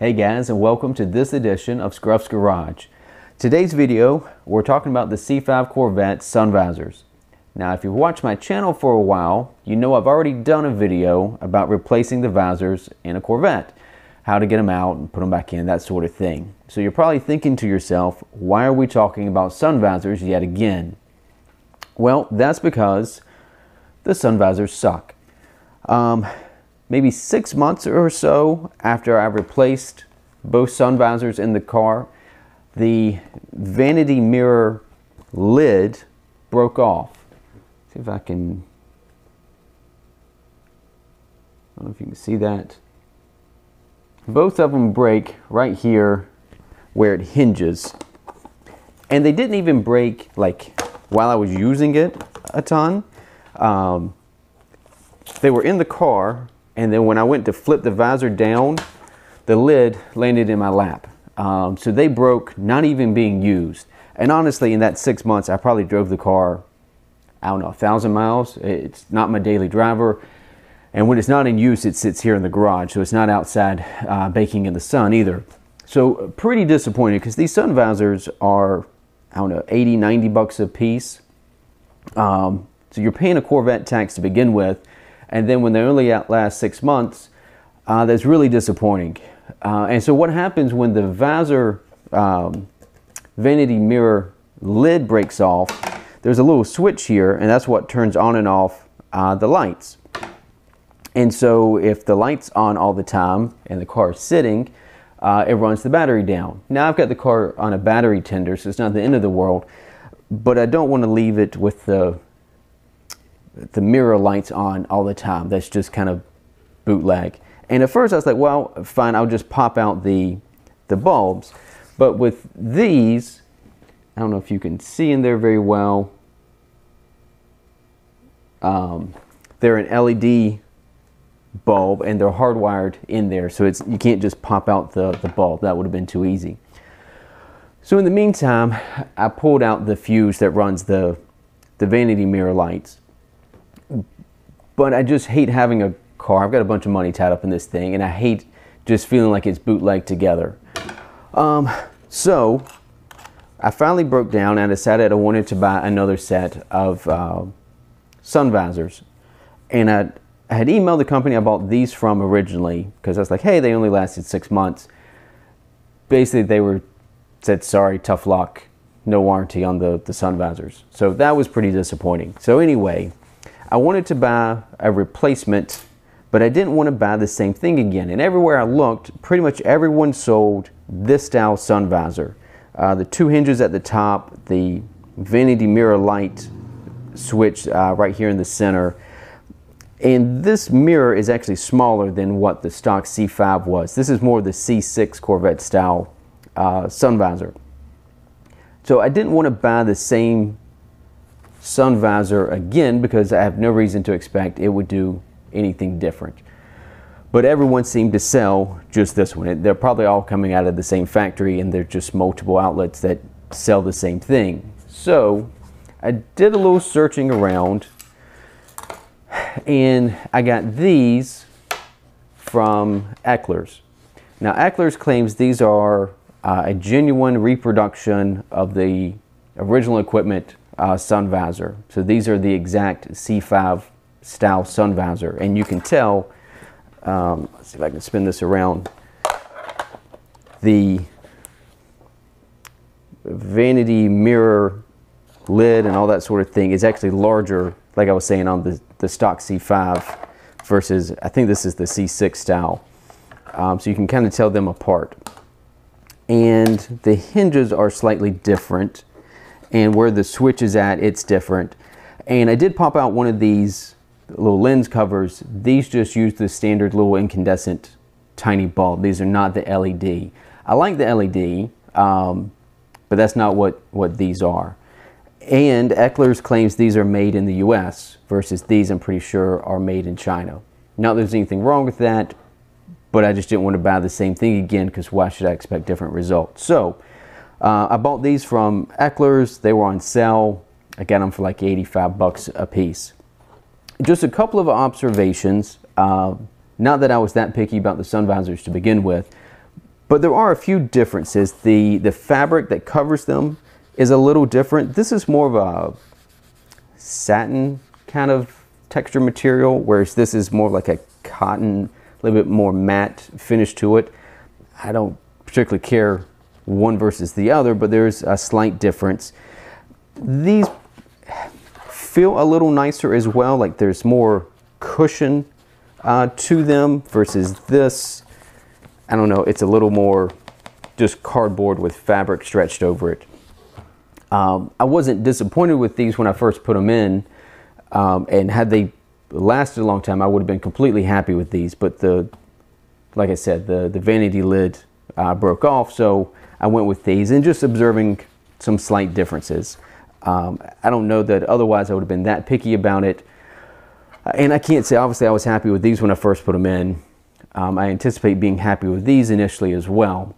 Hey guys and welcome to this edition of Scruf's Garage. Today's video we're talking about the C5 Corvette sun visors. Now if you've watched my channel for a while you know I've already done a video about replacing the visors in a Corvette. How to get them out and put them back in, that sort of thing. So you're probably thinking to yourself, why are we talking about sun visors yet again? Well, that's because the sun visors suck. Um, maybe six months or so after I replaced both sun visors in the car, the vanity mirror lid broke off. See if I can, I don't know if you can see that. Both of them break right here where it hinges. And they didn't even break like while I was using it a ton. Um, they were in the car and then when I went to flip the visor down, the lid landed in my lap. Um, so they broke, not even being used. And honestly, in that six months, I probably drove the car, I don't know, a thousand miles. It's not my daily driver. And when it's not in use, it sits here in the garage. So it's not outside uh, baking in the sun either. So pretty disappointed because these sun visors are, I don't know, 80, 90 bucks a piece. Um, so you're paying a Corvette tax to begin with and then when they only outlast six months, uh, that's really disappointing. Uh, and so what happens when the visor um, vanity mirror lid breaks off, there's a little switch here, and that's what turns on and off uh, the lights. And so if the light's on all the time and the car is sitting, uh, it runs the battery down. Now I've got the car on a battery tender, so it's not the end of the world, but I don't want to leave it with the the mirror lights on all the time. That's just kind of bootleg. And at first I was like, well, fine, I'll just pop out the, the bulbs. But with these, I don't know if you can see in there very well. Um, they're an LED bulb and they're hardwired in there. So it's you can't just pop out the, the bulb. That would have been too easy. So in the meantime, I pulled out the fuse that runs the, the vanity mirror lights but I just hate having a car. I've got a bunch of money tied up in this thing, and I hate just feeling like it's bootlegged together. Um, so I finally broke down and decided I wanted to buy another set of uh, sun visors. And I, I had emailed the company I bought these from originally because I was like, hey, they only lasted six months. Basically, they were said, sorry, tough luck, no warranty on the, the sun visors. So that was pretty disappointing. So anyway, I wanted to buy a replacement, but I didn't want to buy the same thing again. And everywhere I looked, pretty much everyone sold this style sun visor. Uh, the two hinges at the top, the vanity mirror light switch uh, right here in the center. And this mirror is actually smaller than what the stock C5 was. This is more the C6 Corvette style uh, sun visor. So I didn't want to buy the same sun visor again because I have no reason to expect it would do anything different. But everyone seemed to sell just this one. They're probably all coming out of the same factory and they're just multiple outlets that sell the same thing. So I did a little searching around and I got these from Eckler's. Now Eckler's claims these are uh, a genuine reproduction of the original equipment uh, sun visor. So these are the exact C5 style sun visor. And you can tell, um, let's see if I can spin this around, the vanity mirror lid and all that sort of thing is actually larger, like I was saying, on the, the stock C5 versus, I think this is the C6 style. Um, so you can kind of tell them apart. And the hinges are slightly different and where the switch is at, it's different. And I did pop out one of these little lens covers. These just use the standard little incandescent tiny bulb. These are not the LED. I like the LED, um, but that's not what, what these are. And Eckler's claims these are made in the US versus these I'm pretty sure are made in China. Not that there's anything wrong with that, but I just didn't want to buy the same thing again because why should I expect different results? So uh, I bought these from Eckler's. They were on sale. I got them for like 85 bucks a piece. Just a couple of observations. Uh, not that I was that picky about the sun visors to begin with, but there are a few differences. The, the fabric that covers them is a little different. This is more of a satin kind of texture material, whereas this is more like a cotton, a little bit more matte finish to it. I don't particularly care one versus the other, but there's a slight difference. These feel a little nicer as well, like there's more cushion uh, to them versus this. I don't know, it's a little more just cardboard with fabric stretched over it. Um, I wasn't disappointed with these when I first put them in, um, and had they lasted a long time, I would have been completely happy with these. But the, like I said, the the vanity lid uh, broke off, so I went with these, and just observing some slight differences. Um, I don't know that otherwise I would have been that picky about it. And I can't say, obviously, I was happy with these when I first put them in. Um, I anticipate being happy with these initially as well.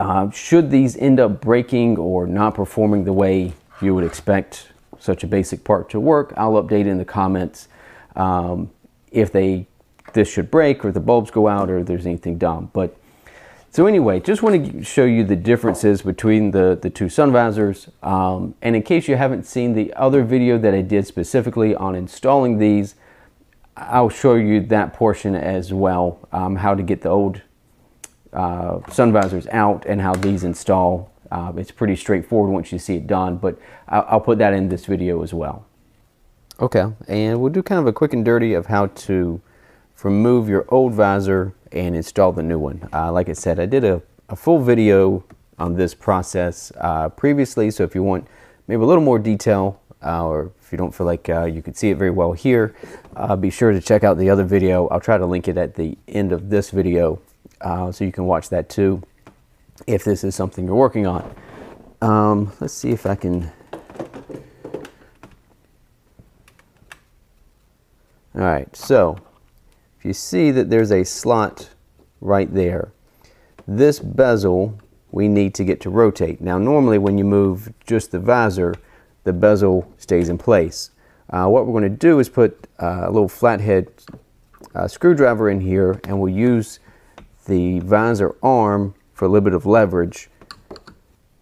Uh, should these end up breaking or not performing the way you would expect such a basic part to work, I'll update in the comments um, if they this should break or the bulbs go out or there's anything dumb. But so anyway, just want to show you the differences between the, the two sun visors. Um, and in case you haven't seen the other video that I did specifically on installing these, I'll show you that portion as well, um, how to get the old uh, sun visors out and how these install. Uh, it's pretty straightforward once you see it done, but I'll, I'll put that in this video as well. Okay, and we'll do kind of a quick and dirty of how to remove your old visor and install the new one. Uh, like I said, I did a, a full video on this process uh, previously, so if you want maybe a little more detail uh, or if you don't feel like uh, you could see it very well here, uh, be sure to check out the other video. I'll try to link it at the end of this video uh, so you can watch that too if this is something you're working on. Um, let's see if I can All right, so if you see that there's a slot right there, this bezel we need to get to rotate. Now normally when you move just the visor, the bezel stays in place. Uh, what we're going to do is put uh, a little flathead uh, screwdriver in here and we'll use the visor arm for a little bit of leverage.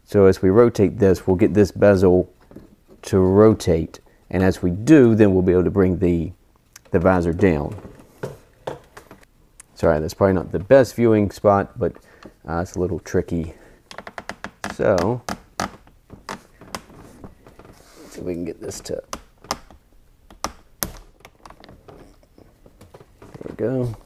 So as we rotate this, we'll get this bezel to rotate. And as we do, then we'll be able to bring the, the visor down. Sorry, that's probably not the best viewing spot, but uh, it's a little tricky. So, see if we can get this to. There we go.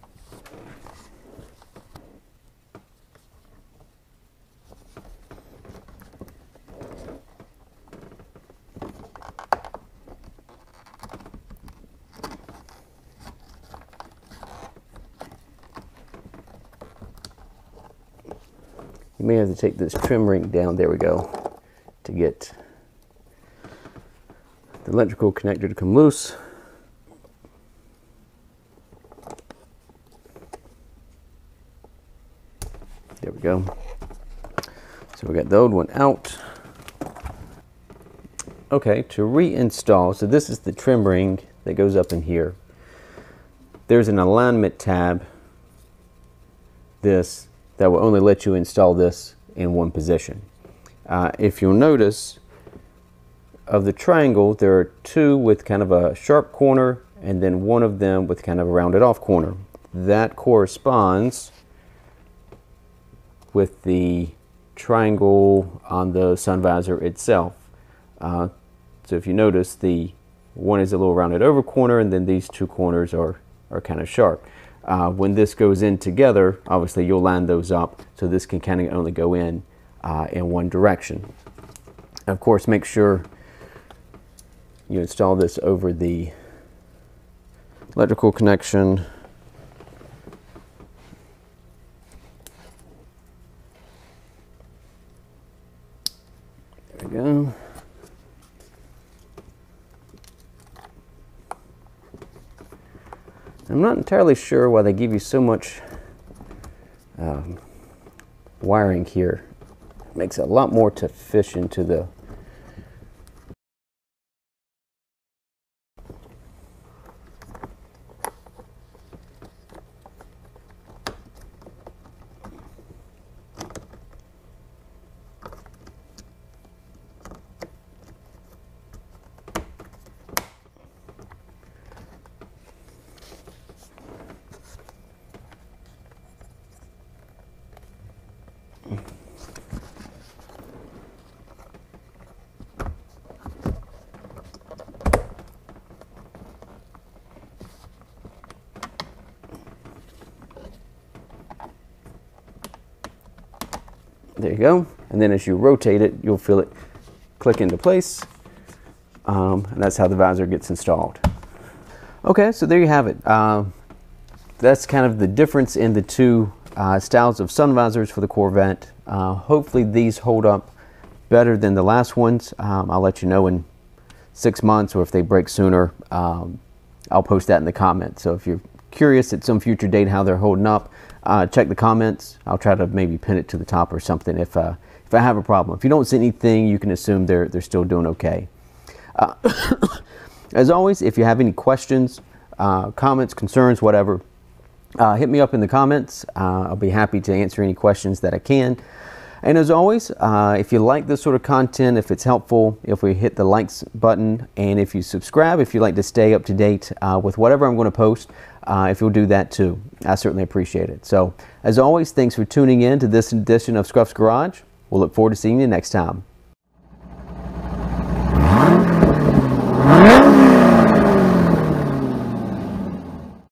May have to take this trim ring down, there we go, to get the electrical connector to come loose. There we go. So we got the old one out. Okay, to reinstall, so this is the trim ring that goes up in here. There's an alignment tab, this that will only let you install this in one position. Uh, if you'll notice, of the triangle, there are two with kind of a sharp corner and then one of them with kind of a rounded off corner. That corresponds with the triangle on the sun visor itself. Uh, so if you notice, the one is a little rounded over corner and then these two corners are, are kind of sharp. Uh, when this goes in together, obviously you'll line those up so this can kind of only go in uh, in one direction. Of course, make sure you install this over the electrical connection. There we go. I'm not entirely sure why they give you so much um, wiring here. It makes it a lot more to fish into the There you go. And then as you rotate it, you'll feel it click into place. Um, and that's how the visor gets installed. Okay, so there you have it. Uh, that's kind of the difference in the two uh, styles of sun visors for the Corvette. Uh, hopefully these hold up better than the last ones. Um, I'll let you know in six months or if they break sooner. Um, I'll post that in the comments. So if you're curious at some future date how they're holding up, uh, check the comments. I'll try to maybe pin it to the top or something if, uh, if I have a problem. If you don't see anything, you can assume they're, they're still doing okay. Uh, as always, if you have any questions, uh, comments, concerns, whatever, uh, hit me up in the comments. Uh, I'll be happy to answer any questions that I can. And as always, uh, if you like this sort of content, if it's helpful, if we hit the likes button, and if you subscribe, if you'd like to stay up to date uh, with whatever I'm going to post, uh, if you'll do that too, I certainly appreciate it. So, as always, thanks for tuning in to this edition of Scruf's Garage. We'll look forward to seeing you next time.